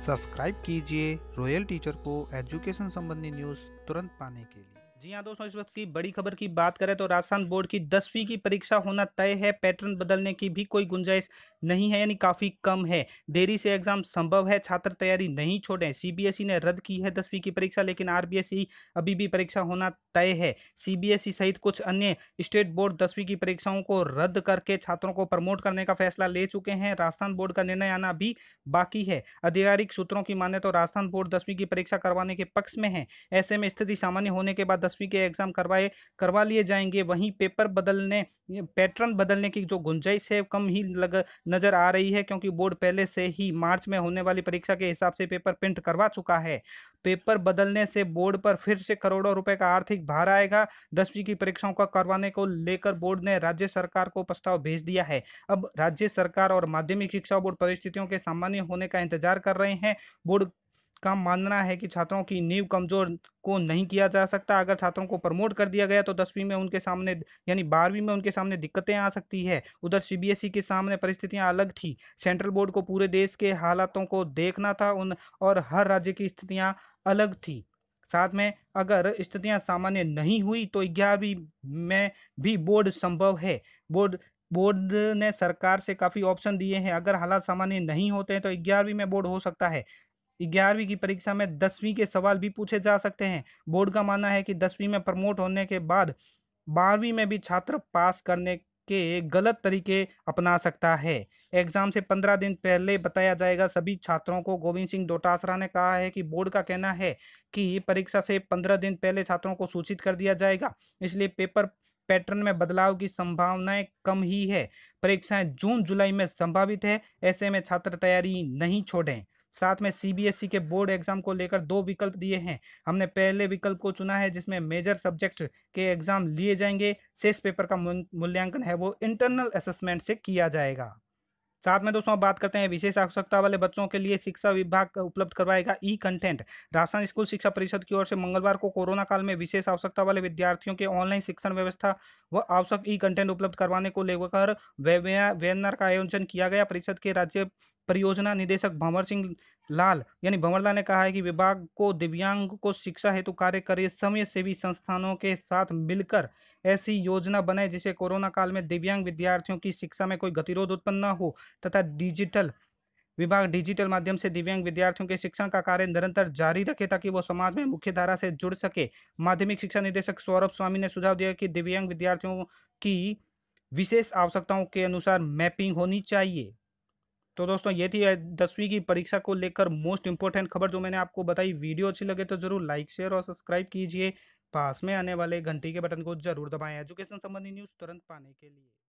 Subscribe कीजिए royal teacher को education संबंधी न्यूज़ तुरंत पाने के लिए। जी हाँ दोस्तों, इस वक्त की बड़ी खबर की बात करें तो राजस्थान बोर्ड की दसवीं की परीक्षा होना तय है। पैटर्न बदलने की भी कोई गुंजाइश नहीं है, यानी काफ़ी कम है। देरी से एग्ज़ाम संभव है, छात्र तैयारी नहीं छोड़ें। सीबीएसई ने रद्द की है दसवीं की परीक्षा, लेकिन आरबीएसई अभी भी परीक्षा होना तय है। सीबीएसई सहित कुछ अन्य स्टेट बोर्ड दसवीं की परीक्षाओं को रद्द करके छात्रों को प्रमोट करने का फैसला ले चुके हैं। राजस्थान बोर्ड का निर्णय आना भी बाकी है। आधिकारिक सूत्रों की माने तो राजस्थान बोर्ड दसवीं की परीक्षा करवाने के पक्ष में है। ऐसे में स्थिति सामान्य होने के बाद दसवीं के एग्ज़ाम करवाए, करवा लिए जाएँगे। वहीं पेपर बदलने, पैटर्न बदलने की जो गुंजाइश है, कम ही लग, नज़र आ रही है, क्योंकि बोर्ड पहले से ही मार्च में होने वाली परीक्षा के हिसाब से पेपर प्रिंट करवा चुका है। पेपर बदलने से बोर्ड पर फिर से करोड़ों रुपए का आर्थिक भार आएगा। दसवीं की परीक्षाओं का करवाने को लेकर बोर्ड ने राज्य सरकार को प्रस्ताव भेज दिया है। अब राज्य सरकार और माध्यमिक शिक्षा बोर्ड परिस्थितियों के सामान्य होने का इंतज़ार कर रहे हैं। बोर्ड का मानना है कि छात्रों की नींव कमज़ोर को नहीं किया जा सकता। अगर छात्रों को प्रमोट कर दिया गया तो दसवीं में उनके सामने यानी बारहवीं में उनके सामने दिक्कतें आ सकती है। उधर सीबीएसई के सामने परिस्थितियाँ अलग थी। सेंट्रल बोर्ड को पूरे देश के हालातों को देखना था उन और हर राज्य की स्थितियाँ अलग थी। साथ में अगर स्थितियाँ सामान्य नहीं हुई तो ग्यारहवीं में भी बोर्ड संभव है। बोर्ड बोर्ड ने सरकार से काफ़ी ऑप्शन दिए हैं। अगर हालात सामान्य नहीं होते हैं तो ग्यारहवीं में बोर्ड हो सकता है। ग्यारहवीं की परीक्षा में दसवीं के सवाल भी पूछे जा सकते हैं। बोर्ड का मानना है कि दसवीं में प्रमोट होने के बाद बारहवीं में भी छात्र पास करने के गलत तरीके अपना सकता है। एग्ज़ाम से पंद्रह दिन पहले बताया जाएगा। सभी छात्रों को गोविंद सिंह डोटासरा ने कहा है कि बोर्ड का कहना है कि परीक्षा से पंद्रह दिन पहले छात्रों को सूचित कर दिया जाएगा। इसलिए पेपर पैटर्न में बदलाव की संभावनाएँ कम ही है। परीक्षाएँ जून जुलाई में संभावित है। ऐसे में छात्र तैयारी नहीं छोड़ें। साथ में सीबीएसई के बोर्ड एग्ज़ाम को लेकर दो विकल्प दिए हैं। हमने पहले विकल्प को चुना है, जिसमें मेजर सब्जेक्ट के एग्ज़ाम लिए जाएँगे। शेष पेपर का मूल्यांकन है, वो इंटरनल असेसमेंट से किया जाएगा। साथ में दोस्तों बात करते हैं विशेष आवश्यकता वाले बच्चों के लिए शिक्षा विभाग उपलब्ध करवाएगा ई कंटेंट राजस्थान स्कूल शिक्षा परिषद की ओर से मंगलवार को कोरोना काल में विशेष आवश्यकता वाले विद्यार्थियों के ऑनलाइन शिक्षण व्यवस्था व आवश्यक ई कंटेंट उपलब्ध करवाने को लेकर वेबिनार का आयोजन किया गया। परिषद के राज्य परियोजना निदेशक भंवर सिंह लाल, यानी भंवर लाल ने कहा है कि विभाग को दिव्यांग को शिक्षा हेतु कार्य करे समय सेवी संस्थानों के साथ मिलकर ऐसी योजना बनाए जिसे कोरोना काल में दिव्यांग विद्यार्थियों की शिक्षा में कोई गतिरोध उत्पन्न न हो तथा डिजिटल, विभाग डिजिटल माध्यम से दिव्यांग विद्यार्थियों के शिक्षण का कार्य निरंतर जारी रखे ताकि वो समाज में मुख्य धारा से जुड़ सके। माध्यमिक शिक्षा निदेशक सौरभ स्वामी ने सुझाव दिया कि दिव्यांग विद्यार्थियों की विशेष आवश्यकताओं के अनुसार मैपिंग होनी चाहिए। तो दोस्तों, ये थी दसवीं की परीक्षा को लेकर मोस्ट इंपॉर्टेंट खबर जो मैंने आपको बताई। वीडियो अच्छी लगे तो ज़रूर लाइक शेयर और सब्सक्राइब कीजिए। पास में आने वाले घंटी के बटन को ज़रूर दबाएँ। एजुकेशन संबंधी न्यूज़ तुरंत पाने के लिए।